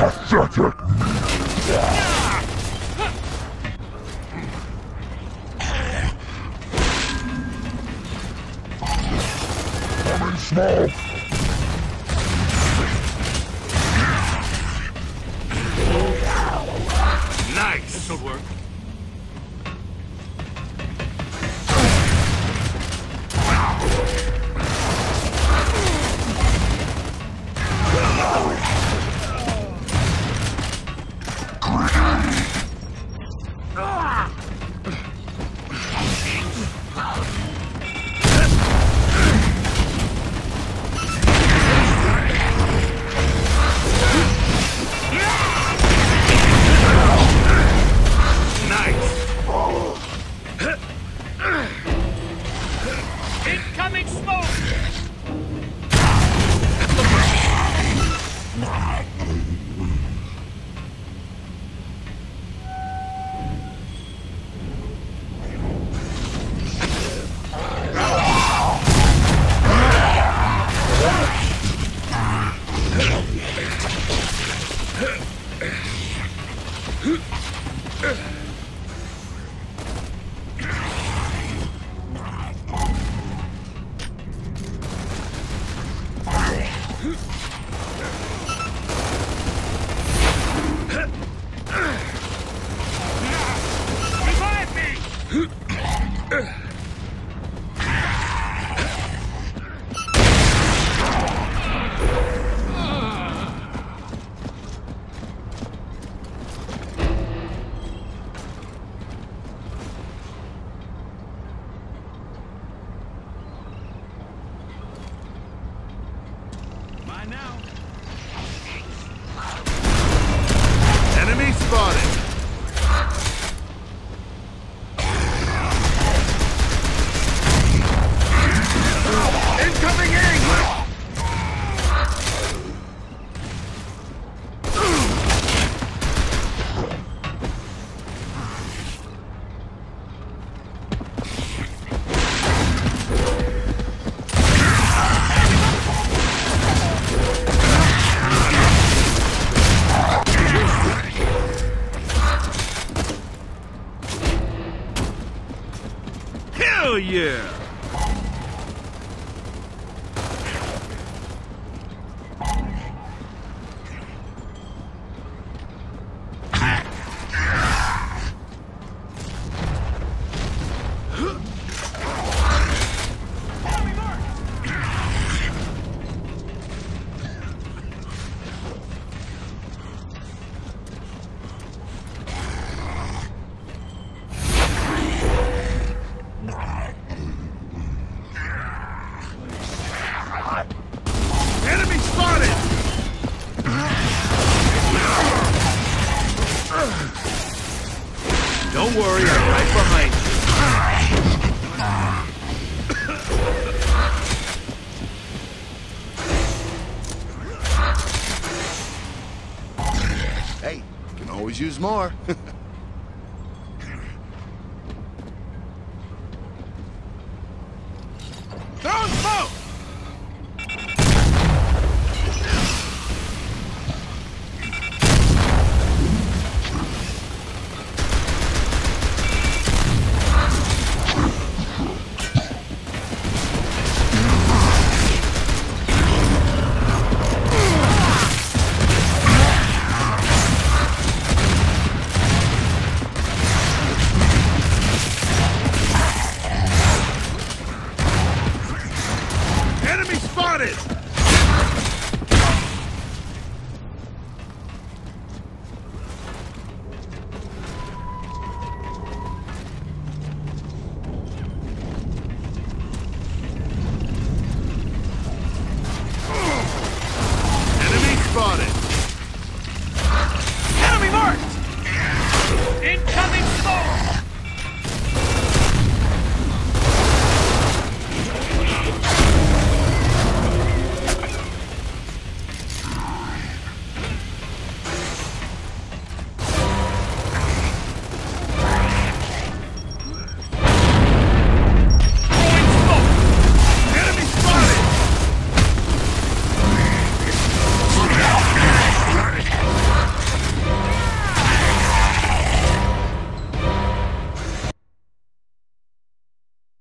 Pathetic. Coming smoke. Nice. This will work. Incoming smoke! Me! Enemy spotted. Yeah! Don't worry, I'm right behind you. Hey, can always use more.